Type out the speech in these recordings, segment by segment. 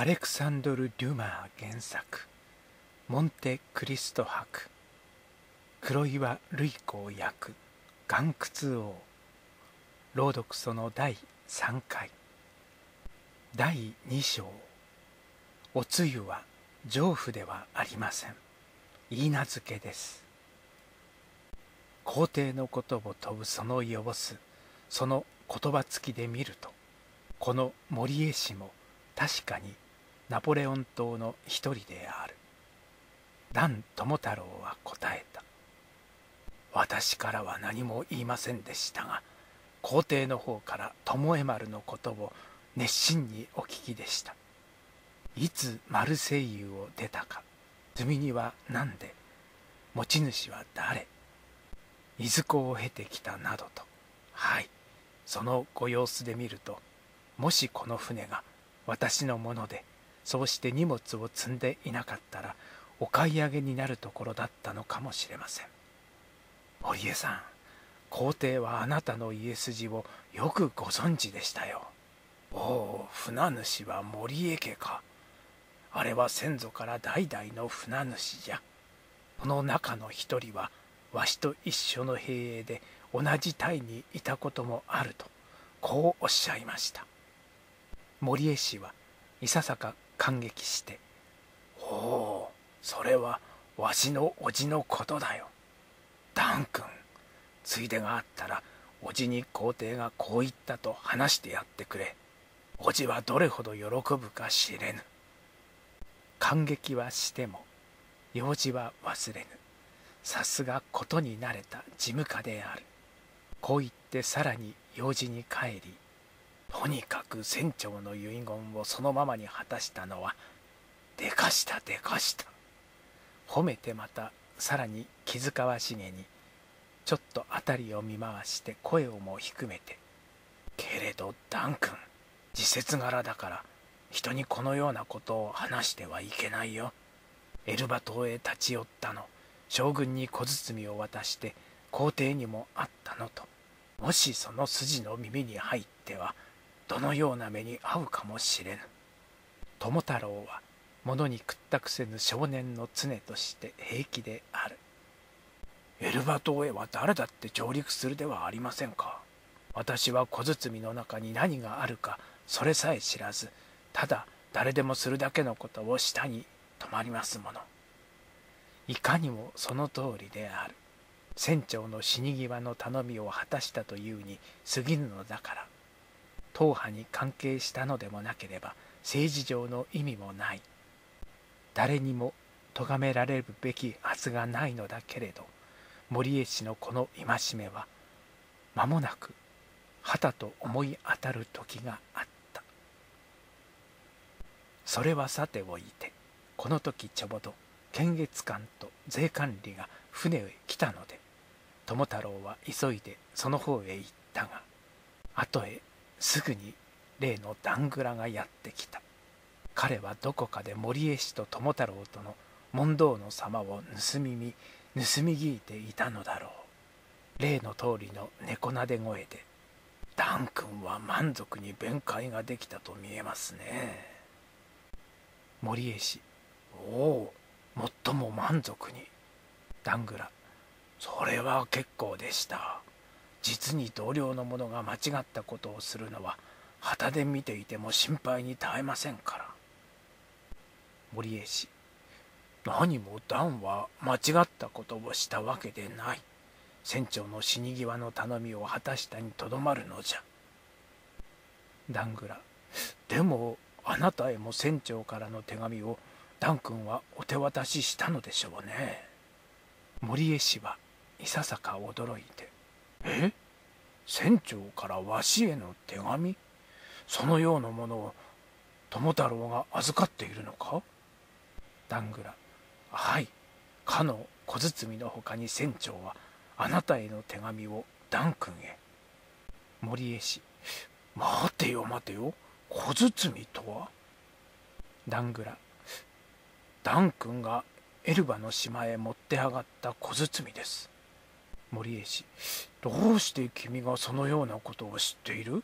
アレクサンドル・デュマー原作。モンテ・クリスト博。黒岩瑠子役岩窟王。朗読その第3回。第2章。おつゆは上夫ではありません。言い名付けです。皇帝のことを問うその様子。その言葉付きで見るとこの森江氏も確かにナポレオン島の一人である。蘭友太郎は答えた。私からは何も言いませんでしたが皇帝の方から巴丸のことを熱心にお聞きでした。いつマルセイユを出たか積み荷は何で持ち主は誰いずこを経てきたなどと。はい。そのご様子で見るともしこの船が私のものでそうして荷物を積んでいなかったらお買い上げになるところだったのかもしれません。堀江さん皇帝はあなたの家筋をよくご存知でしたよ。おお船主は森江家か。あれは先祖から代々の船主じゃ。この中の一人はわしと一緒の兵営で同じ隊にいたこともあるとこうおっしゃいました。森江氏はいささか感激して「おおそれはわしの叔父のことだよ。ダン君ついでがあったら叔父に皇帝がこう言ったと話してやってくれ。叔父はどれほど喜ぶか知れぬ。感激はしても用事は忘れぬ。さすがことに慣れた事務家である。こう言ってさらに用事に帰りとにかく船長の遺言をそのままに果たしたのはでかしたでかした。褒めてまたさらに気遣わしげにちょっと辺りを見回して声をも低めて「けれどダン君自節柄だから人にこのようなことを話してはいけないよ。エルバ島へ立ち寄ったの将軍に小包を渡して皇帝にもあったのともしその筋の耳に入ってはどのような目に遭うかもしれぬ。友太郎は物に屈託せぬ少年の常として平気である。エルバ島へは誰だって上陸するではありませんか。私は小包の中に何があるかそれさえ知らずただ誰でもするだけのことを下に止まりますもの。いかにもその通りである。船長の死に際の頼みを果たしたというに過ぎぬのだから。党派に関係したのでもなければ政治上の意味もない。誰にも咎められるべきはずがないのだけれど森江氏のこの戒めは間もなく旗と思い当たる時があった。それはさておいてこの時ちょうど検閲官と税関理が船へ来たので友太郎は急いでその方へ行ったが後へすぐに例のダ蔵がやってきた。彼はどこかで森江氏と友太郎との問答の様を盗み見盗み聞いていたのだろう。例の通りの猫なで声で「ダン君は満足に弁解ができたと見えますね」森江氏「おお最も満足に」ダングラ「それは結構でした」実に同僚の者が間違ったことをするのは旗で見ていても心配に耐えませんから。森江氏何もダンは間違ったことをしたわけでない。船長の死に際の頼みを果たしたにとどまるのじゃ。ダングラでもあなたへも船長からの手紙をダン君はお手渡ししたのでしょうね。森江氏はいささか驚いてえ？船長からわしへの手紙？そのようなものを友太郎が預かっているのか？ダングラはい。かの小包のほかに船長はあなたへの手紙をダン君へ。森江氏。待てよ待てよ。小包とは？ダングラダン君がエルバの島へ持って上がった小包です。森江氏どうして君がそのようなことを知っている？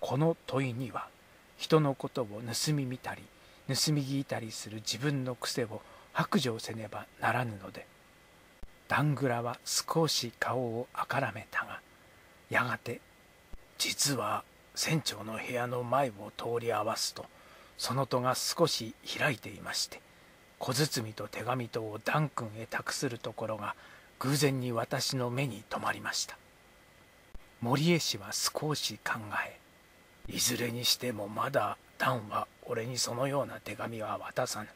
この問いには人のことを盗み見たり盗み聞いたりする自分の癖を白状せねばならぬのでダングラは少し顔をあからめたがやがて実は船長の部屋の前を通り合わすとその戸が少し開いていまして小包と手紙とをダン君へ託するところが偶然に私の目に留まりました。森江氏は少し考えいずれにしてもまだダンは俺にそのような手紙は渡さぬ。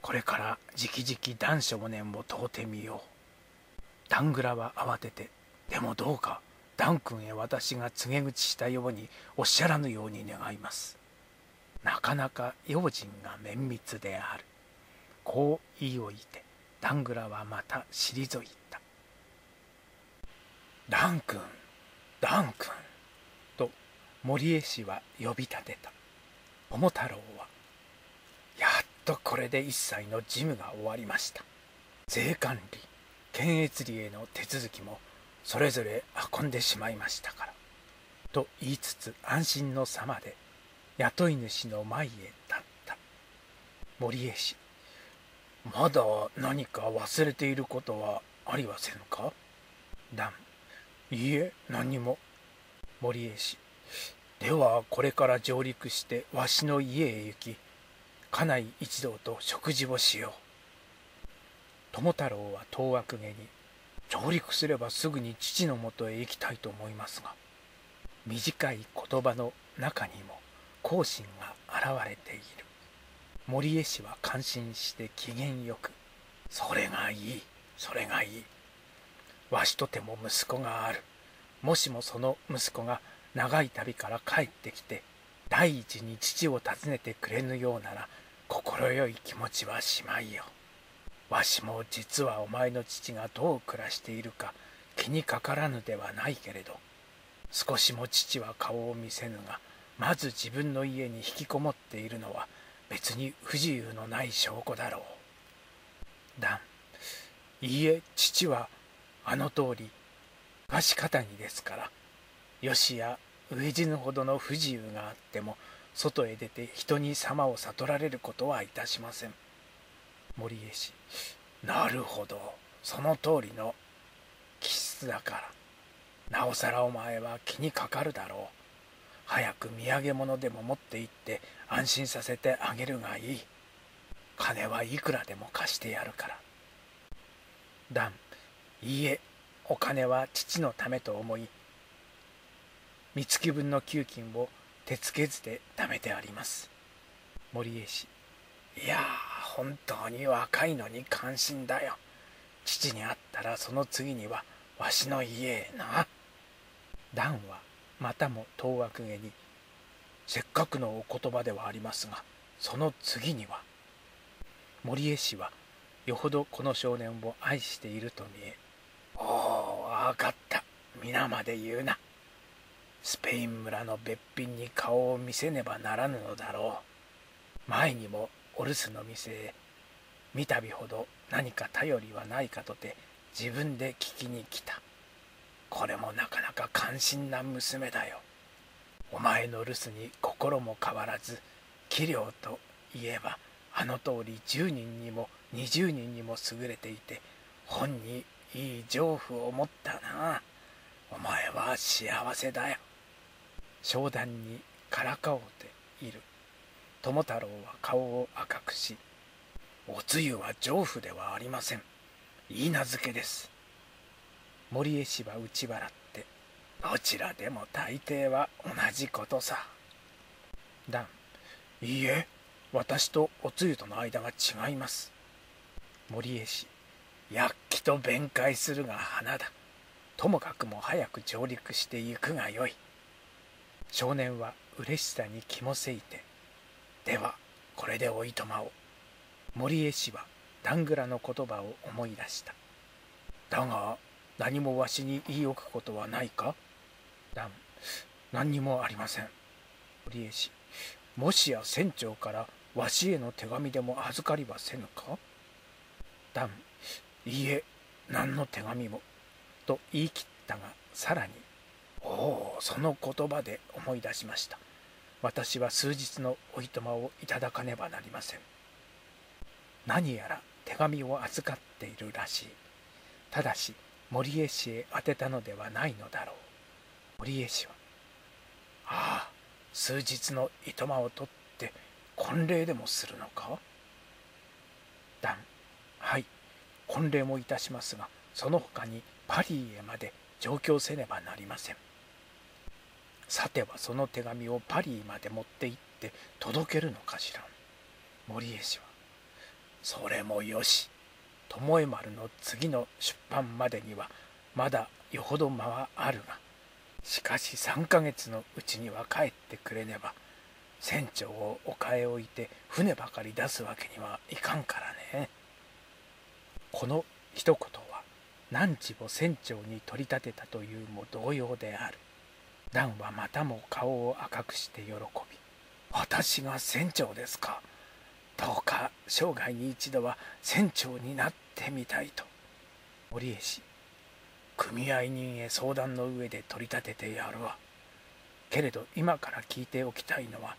これからじきじきダン少年を問うてみよう。ダングラは慌ててでもどうかダン君へ私が告げ口したようにおっしゃらぬように願います。なかなか用心が綿密である。こう言い置いてダングラはまた退いた「ダン君ダン君」と森江氏は呼び立てた。桃太郎はやっとこれで一切の事務が終わりました。税関理検閲理への手続きもそれぞれ運んでしまいましたから。と言いつつ安心の様で雇い主の前へ立った。森江氏。まだ何か忘れていることはありはせぬか？ダンいいえ何も。森江氏。ではこれから上陸してわしの家へ行き家内一同と食事をしよう。友太郎は当惑げに上陸すればすぐに父のもとへ行きたいと思いますが短い言葉の中にも後心が現れている。森江氏は感心して機嫌よく「それがいい。それがいい。わしとても息子がある。もしもその息子が長い旅から帰ってきて第一に父を訪ねてくれぬようなら快い気持ちはしまいよ。わしも実はお前の父がどう暮らしているか気にかからぬではないけれど少しも父は顔を見せぬがまず自分の家に引きこもっているのは別に不自由のない証拠だろう。ダン、いいえ、父はあの通り、貸方にですから、よしや飢え死ぬほどの不自由があっても、外へ出て人に様を悟られることはいたしません。森江氏、なるほど、その通りの気質だから、なおさらお前は気にかかるだろう。早く土産物でも持って行って安心させてあげるがいい。金はいくらでも貸してやるから。ダンいいえお金は父のためと思い三月分の給金を手付けずで貯めてあります。森江氏いや本当に若いのに感心だよ。父に会ったらその次にはわしの家へな。ダンはまたも当惑げにせっかくのお言葉ではありますがその次には森江氏はよほどこの少年を愛していると見え「おお分かった。皆まで言うな」スペイン村の別品に顔を見せねばならぬのだろう。前にもお留守の店へ三度ほど何か頼りはないかとて自分で聞きに来た。これもなかなか感心な娘だよ。お前の留守に心も変わらず器量といえばあの通り10人にも20人にも優れていて本にいい情婦を持ったな。お前は幸せだよ。商談にからかおうている。友太郎は顔を赤くし、おつゆは丈夫ではありません。いい名付けです。森江氏は打ち笑ってどちらでも大抵は同じことさ。ダン。いいえ私とおつゆとの間が違います。森江氏薬器と弁解するが花だ。ともかくも早く上陸して行くがよい。少年は嬉しさに気もせいてではこれでおいとまを森江氏はダングラの言葉を思い出した。だが何もわしに言い置くことはないか？ダン何にもありません。堀江氏。もしや船長からわしへの手紙でも預かりはせぬか？ダンいいえ何の手紙も。と言い切ったがさらにおおその言葉で思い出しました。私は数日のおいとまをいただかねばなりません。何やら手紙を預かっているらしい。ただし森江氏へ宛てたのではないのだろう。森江氏はああ数日のいとまを取って婚礼でもするのか？ダンはい婚礼もいたしますがその他にパリへまで上京せねばなりません。さてはその手紙をパリまで持って行って届けるのかしら森江氏はそれもよし。巴丸の次の出版までにはまだよほど間はあるがしかし3ヶ月のうちには帰ってくれねば船長を丘へ置いて船ばかり出すわけにはいかんからね。この一言は何日も船長に取り立てたというも同様である。ダンはまたも顔を赤くして喜び私が船長ですか。どうか生涯に一度は船長になってみたいと。織江氏組合人へ相談の上で取り立ててやるわ。けれど今から聞いておきたいのは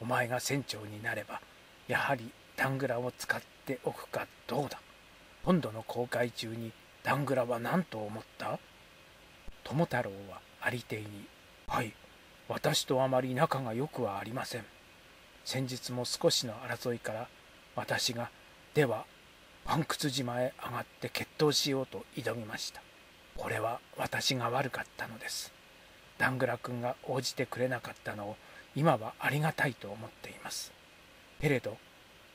お前が船長になればやはりダングラを使っておくかどうだ。今度の航海中にダングラは何と思った？友太郎はありていにはい私とあまり仲が良くはありません。先日も少しの争いから私がでは万窟島へ上がって決闘しようと挑みました。これは私が悪かったのです。ダングラ君が応じてくれなかったのを今はありがたいと思っています。けれど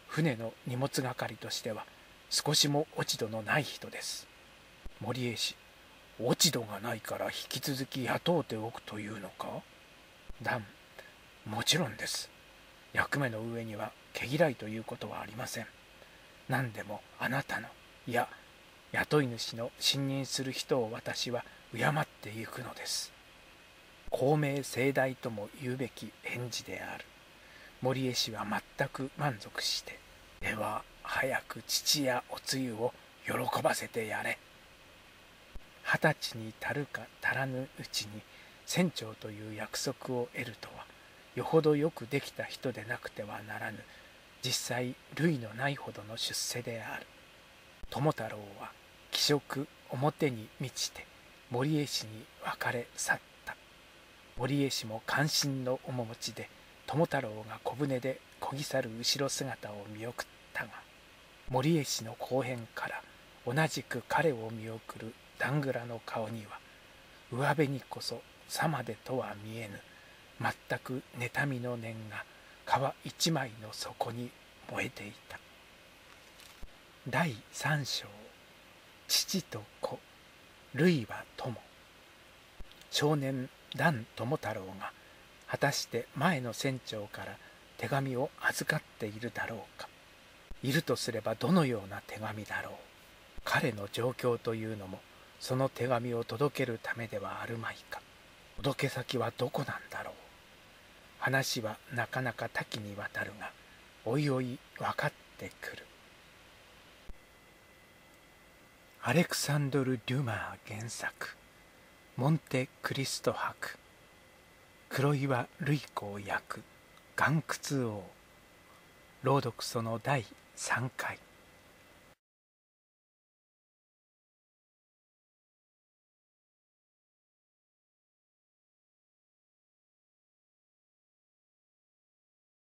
船の荷物係としては少しも落ち度のない人です。森江氏落ち度がないから引き続き雇うておくというのか？ダンもちろんです。役目の上には毛嫌いということはありません。何でもあなたのいや雇い主の信任する人を私は敬っていくのです。公明正大とも言うべき返事である。森江氏は全く満足してでは早く父やおつゆを喜ばせてやれ。二十歳に足るか足らぬうちに船長という約束を得るとはよほどよくできた人でなくてはならぬ。実際類のないほどの出世である。友太郎は気色表に満ちて森江氏に別れ去った。森江氏も関心の面持ちで友太郎が小舟で漕ぎ去る後ろ姿を見送ったが森江氏の後編から同じく彼を見送るダングラの顔には上辺にこそさまでとは見えぬ全く妬みの念が皮一枚の底に燃えていた。第三章父と子類は友。少年段友太郎が果たして前の船長から手紙を預かっているだろうか。いるとすればどのような手紙だろう。彼の状況というのもその手紙を届けるためではあるまいか。届け先はどこなんだろう。話はなかなか多岐にわたるがおいおい分かってくる。アレクサンドル・デュマー原作。モンテ・クリスト博。黒岩瑠子を役。岩窟王。朗読その第3回。